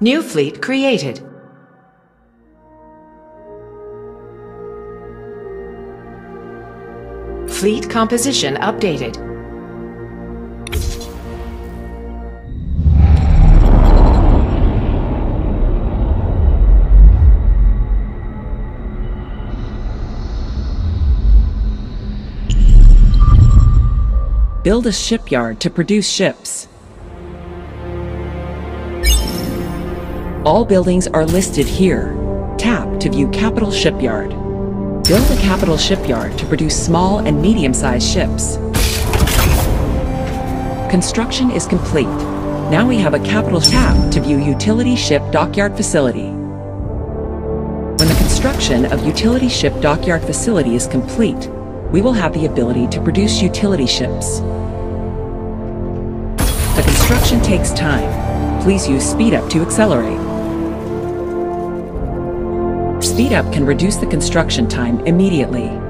New fleet created. Fleet composition updated. Build a shipyard to produce ships. All buildings are listed here. Tap to view Capital Shipyard. Build a capital shipyard to produce small and medium-sized ships. Construction is complete. Now we have a capital tap to view utility ship dockyard facility. When the construction of utility ship dockyard facility is complete, we will have the ability to produce utility ships. The construction takes time. Please use speed up to accelerate. Speed up can reduce the construction time immediately.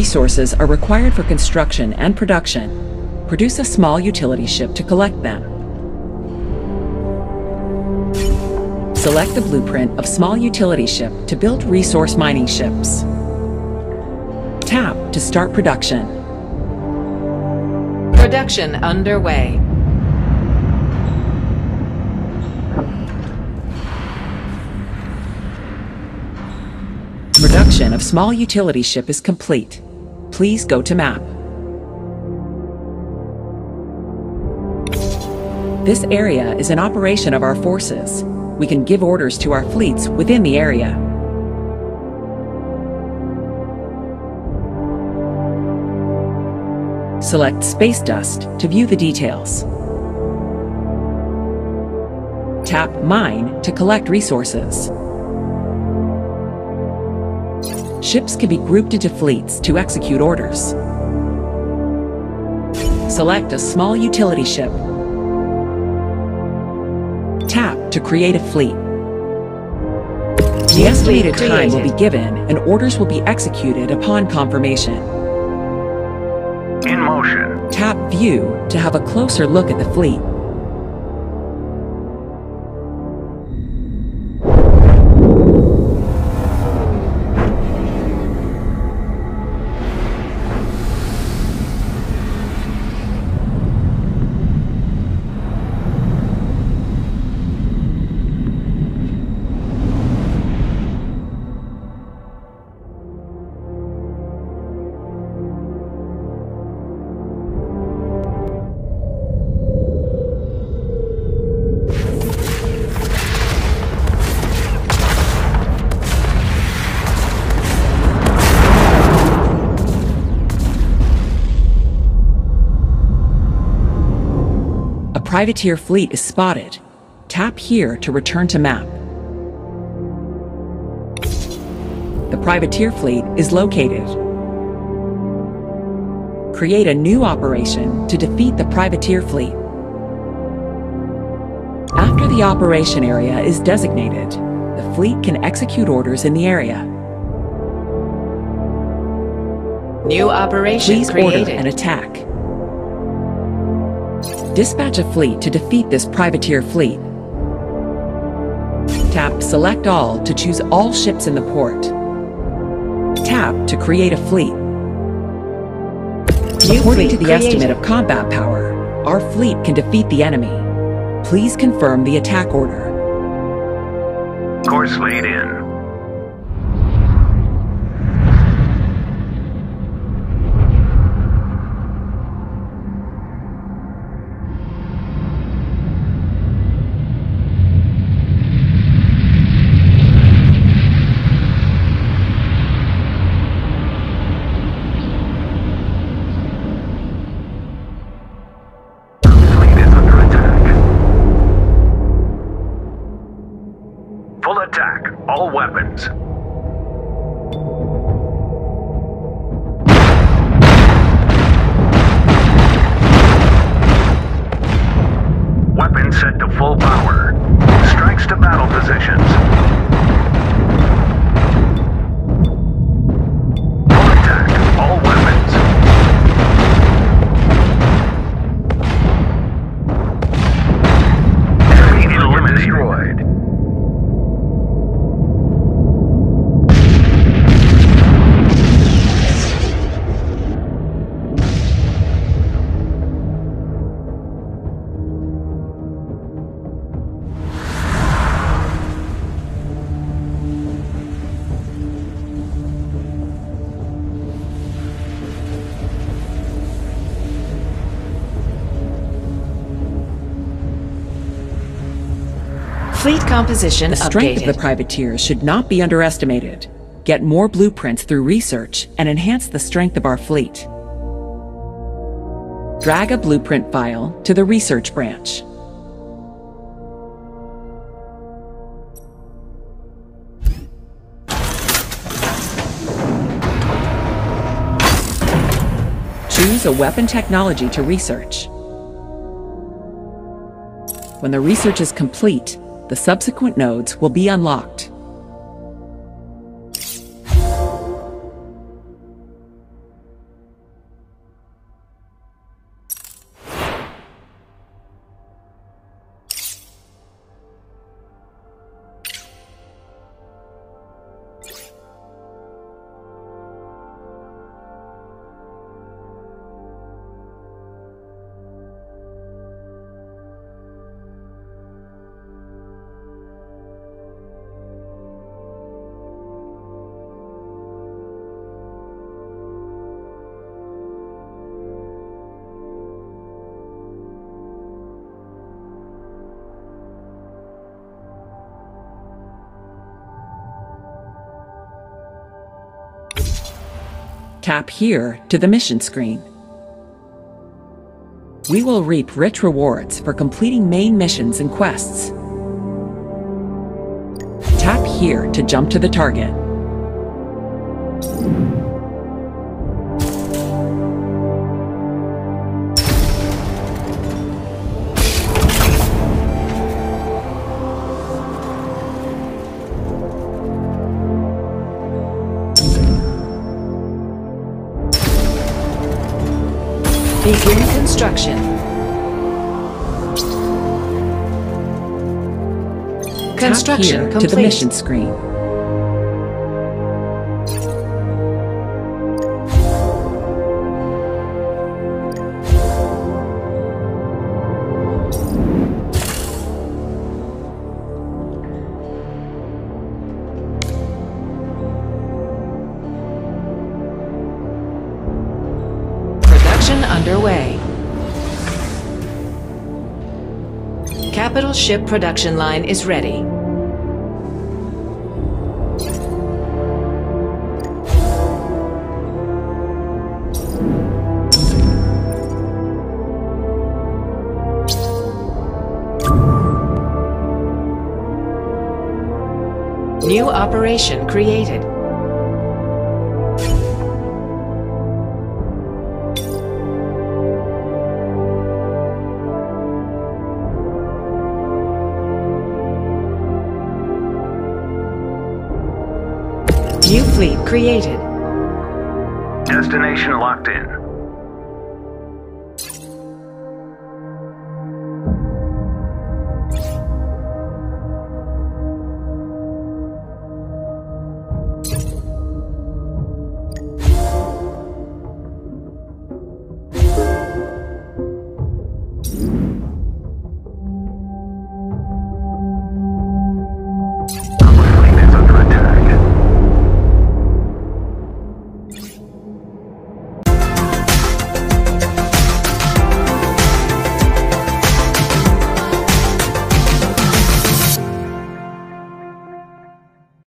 Resources are required for construction and production. Produce a small utility ship to collect them. Select the blueprint of small utility ship to build resource mining ships. Tap to start production. Production underway. Production of small utility ship is complete. Please go to map. This area is an operation of our forces. We can give orders to our fleets within the area. Select Space Dust to view the details. Tap Mine to collect resources. Ships can be grouped into fleets to execute orders. Select a small utility ship. Tap to create a fleet. The estimated time will be given and orders will be executed upon confirmation. In motion. Tap View to have a closer look at the fleet. Privateer fleet is spotted. Tap here to return to map. The privateer fleet is located. Create a new operation to defeat the privateer fleet. After the operation area is designated, the fleet can execute orders in the area. New operation Please created. order an attack. Dispatch a fleet to defeat this privateer fleet. Tap Select All to choose all ships in the port. Tap to create a fleet. New According to fleet the estimate of combat power, our fleet can defeat the enemy. Please confirm the attack order. Course laid in. All weapons. Fleet composition The strength updated. of the privateers should not be underestimated. Get more blueprints through research and enhance the strength of our fleet. Drag a blueprint file to the research branch. Choose a weapon technology to research. When the research is complete, the subsequent nodes will be unlocked. Tap here to the mission screen. We will reap rich rewards for completing main missions and quests. Tap here to jump to the target. Begin construction. Construction Tap here complete. to the mission screen. Ship production line is ready. New operation created. Fleet created. Destination locked in.